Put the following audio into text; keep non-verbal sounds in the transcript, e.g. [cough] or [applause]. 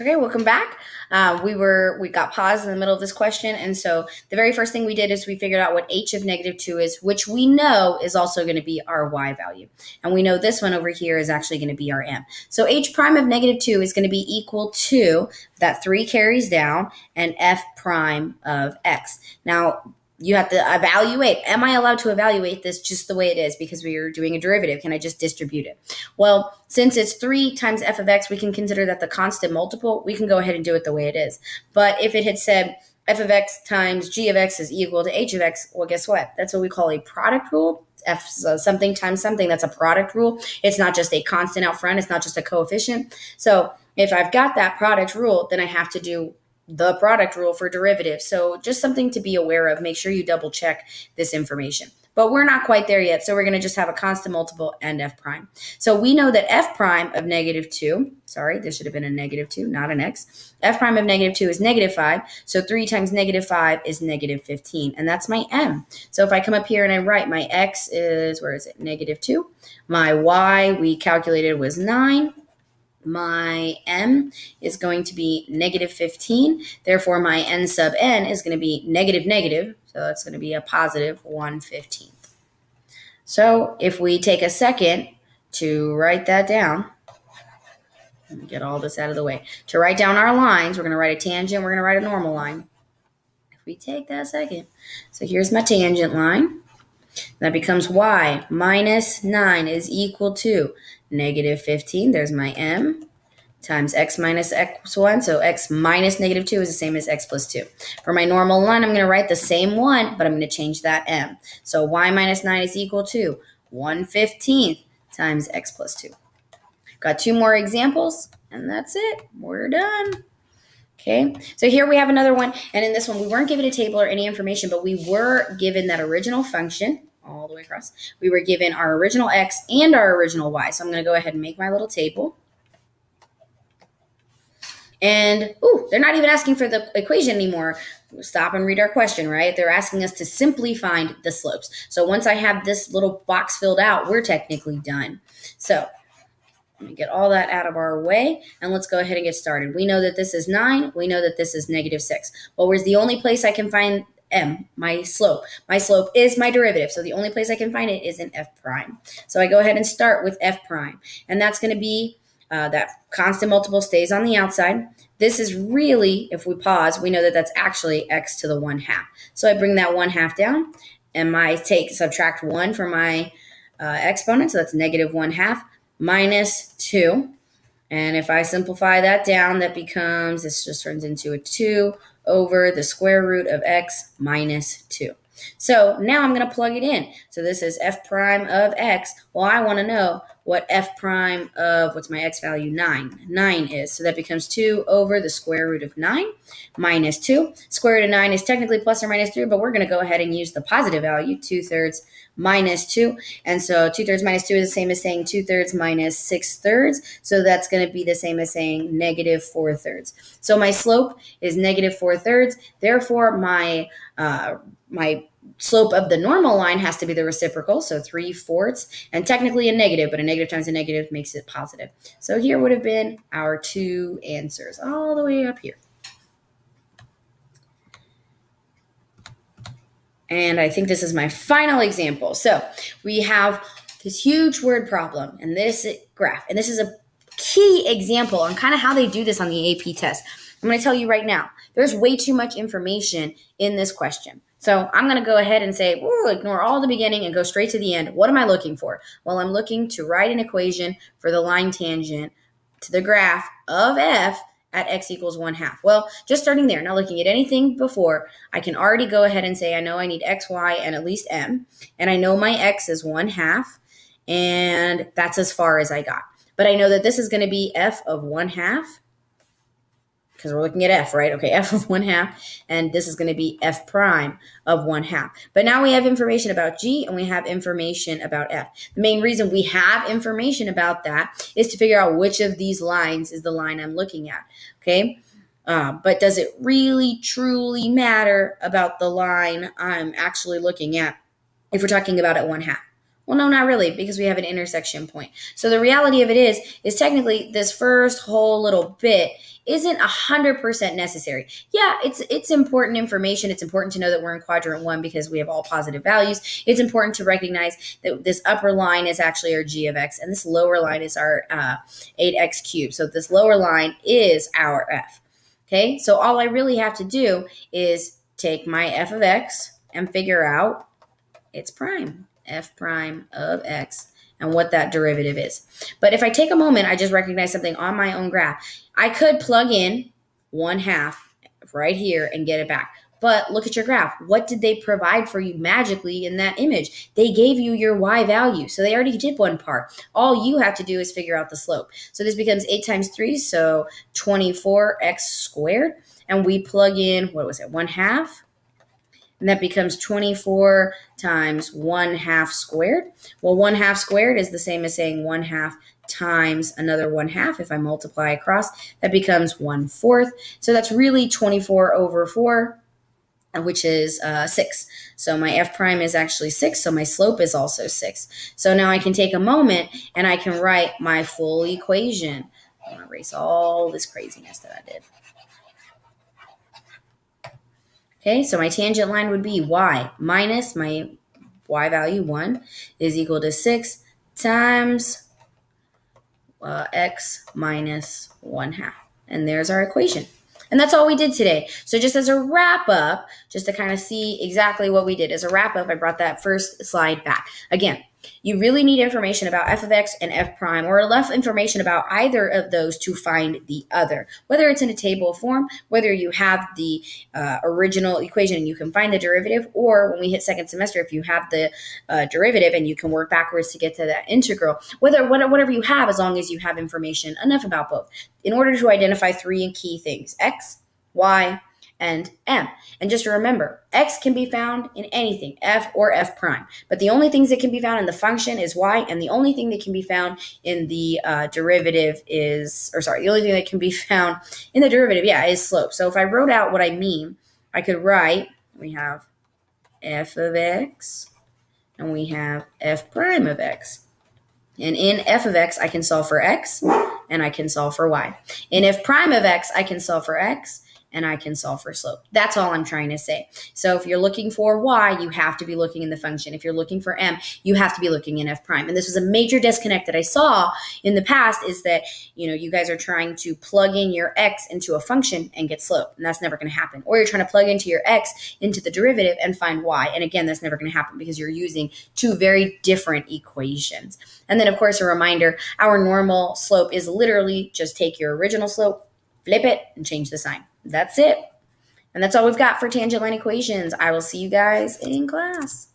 Okay, welcome back. Uh, we were we got paused in the middle of this question, and so the very first thing we did is we figured out what h of negative two is, which we know is also going to be our y value, and we know this one over here is actually going to be our m. So h prime of negative two is going to be equal to that three carries down and f prime of x. Now you have to evaluate. Am I allowed to evaluate this just the way it is because we are doing a derivative? Can I just distribute it? Well, since it's 3 times f of x, we can consider that the constant multiple. We can go ahead and do it the way it is. But if it had said f of x times g of x is equal to h of x, well, guess what? That's what we call a product rule. F something times something, that's a product rule. It's not just a constant out front. It's not just a coefficient. So if I've got that product rule, then I have to do the product rule for derivatives. So just something to be aware of. Make sure you double check this information. But we're not quite there yet, so we're going to just have a constant multiple and f prime. So we know that f prime of negative 2, sorry, this should have been a negative 2, not an x. f prime of negative 2 is negative 5, so 3 times negative 5 is negative 15, and that's my m. So if I come up here and I write my x is, where is it, negative 2. My y we calculated was 9, my m is going to be negative 15. Therefore, my m sub n is going to be negative negative. So that's going to be a positive 1 15th. So if we take a second to write that down, let me get all this out of the way. To write down our lines, we're going to write a tangent, we're going to write a normal line. If we take that second, so here's my tangent line. That becomes y minus 9 is equal to negative 15. There's my m times x minus x1. So x minus negative 2 is the same as x plus 2. For my normal line, I'm going to write the same 1, but I'm going to change that m. So y minus 9 is equal to 1 15th times x plus 2. Got two more examples, and that's it. We're done. Okay, so here we have another one, and in this one, we weren't given a table or any information, but we were given that original function all the way across. We were given our original x and our original y. So I'm going to go ahead and make my little table. And, ooh, they're not even asking for the equation anymore. Stop and read our question, right? They're asking us to simply find the slopes. So once I have this little box filled out, we're technically done. So let me get all that out of our way and let's go ahead and get started. We know that this is 9. We know that this is negative 6. Well, where's the only place I can find m, my slope. My slope is my derivative, so the only place I can find it is in f prime. So I go ahead and start with f prime, and that's going to be uh, that constant multiple stays on the outside. This is really, if we pause, we know that that's actually x to the 1 half. So I bring that 1 half down, and I take subtract 1 from my uh, exponent, so that's negative 1 half, minus 2. And if I simplify that down, that becomes, this just turns into a 2 over the square root of x minus 2. So now I'm going to plug it in. So this is f prime of x. Well, I want to know what f prime of, what's my x value? 9. 9 is. So that becomes 2 over the square root of 9 minus 2. Square root of 9 is technically plus or minus 3, but we're going to go ahead and use the positive value, 2 thirds minus 2. And so 2 thirds minus 2 is the same as saying 2 thirds minus 6 thirds. So that's going to be the same as saying negative 4 thirds. So my slope is negative 4 thirds. Therefore, my, uh, my slope of the normal line has to be the reciprocal, so 3 fourths, and technically a negative, but a negative times a negative makes it positive. So here would have been our two answers all the way up here. And I think this is my final example. So we have this huge word problem and this graph, and this is a key example on kind of how they do this on the AP test. I'm going to tell you right now, there's way too much information in this question. So I'm going to go ahead and say, ignore all the beginning and go straight to the end. What am I looking for? Well, I'm looking to write an equation for the line tangent to the graph of f at x equals 1 half. Well, just starting there, not looking at anything before, I can already go ahead and say I know I need x, y, and at least m. And I know my x is 1 half, and that's as far as I got. But I know that this is going to be f of 1 half because we're looking at f, right? Okay, f of 1 half, and this is going to be f prime of 1 half. But now we have information about g and we have information about f. The main reason we have information about that is to figure out which of these lines is the line I'm looking at, okay? Uh, but does it really, truly matter about the line I'm actually looking at if we're talking about at 1 half? Well, no, not really, because we have an intersection point. So the reality of it is, is technically this first whole little bit isn't a 100% necessary. Yeah, it's it's important information. It's important to know that we're in quadrant 1 because we have all positive values. It's important to recognize that this upper line is actually our g of x and this lower line is our uh, 8x cubed. So this lower line is our f. Okay? So all I really have to do is take my f of x and figure out its prime, f prime of x and what that derivative is. But if I take a moment, I just recognize something on my own graph. I could plug in 1 half right here and get it back. But look at your graph. What did they provide for you magically in that image? They gave you your y value. So they already did one part. All you have to do is figure out the slope. So this becomes 8 times 3, so 24x squared. And we plug in, what was it, 1 half? And that becomes 24 times 1 half squared. Well, 1 half squared is the same as saying 1 half times another 1 half. If I multiply across, that becomes 1 fourth. So that's really 24 over 4, which is uh, 6. So my f prime is actually 6, so my slope is also 6. So now I can take a moment and I can write my full equation. I'm going to erase all this craziness that I did. Okay, so my tangent line would be y minus my y value 1 is equal to 6 times uh, x minus 1 half. And there's our equation. And that's all we did today. So just as a wrap up, just to kind of see exactly what we did, as a wrap up, I brought that first slide back. Again, you really need information about f of x and f prime, or enough information about either of those to find the other. Whether it's in a table form, whether you have the uh, original equation and you can find the derivative, or when we hit second semester, if you have the uh, derivative and you can work backwards to get to that integral, whether whatever you have, as long as you have information enough about both, in order to identify three key things: x, y, and m. And just remember, x can be found in anything, f or f prime. But the only things that can be found in the function is y, and the only thing that can be found in the uh, derivative is, or sorry, the only thing that can be [laughs] found in the derivative, yeah, is slope. So if I wrote out what I mean, I could write, we have f of x, and we have f prime of x. And in f of x, I can solve for x, and I can solve for y. In f prime of x, I can solve for x, and I can solve for slope. That's all I'm trying to say. So if you're looking for y, you have to be looking in the function. If you're looking for m, you have to be looking in f prime. And this was a major disconnect that I saw in the past is that, you know, you guys are trying to plug in your x into a function and get slope. And that's never going to happen. Or you're trying to plug into your x into the derivative and find y. And again, that's never going to happen because you're using two very different equations. And then, of course, a reminder, our normal slope is literally just take your original slope, flip it, and change the sign that's it. And that's all we've got for tangent line equations. I will see you guys in class.